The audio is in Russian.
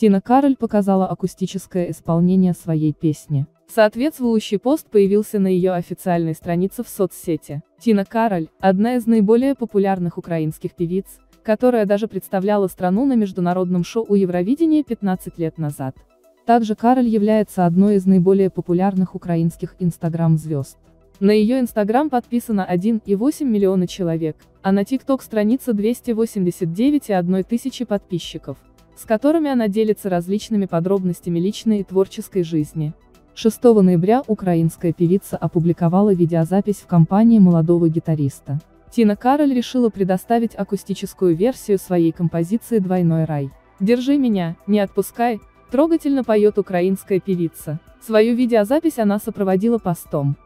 Тина Кароль показала акустическое исполнение своей песни. Соответствующий пост появился на ее официальной странице в соцсети. Тина Кароль – одна из наиболее популярных украинских певиц, которая даже представляла страну на международном шоу Евровидения 15 лет назад. Также Кароль является одной из наиболее популярных украинских инстаграм-звезд. На ее инстаграм подписано 1,8 миллиона человек, а на тикток страница 289,1 тысячи подписчиков, с которыми она делится различными подробностями личной и творческой жизни. 6 ноября украинская певица опубликовала видеозапись в компании молодого гитариста. Тина Кароль решила предоставить акустическую версию своей композиции «Двойной рай». «Держи меня, не отпускай», трогательно поет украинская певица. Свою видеозапись она сопроводила постом.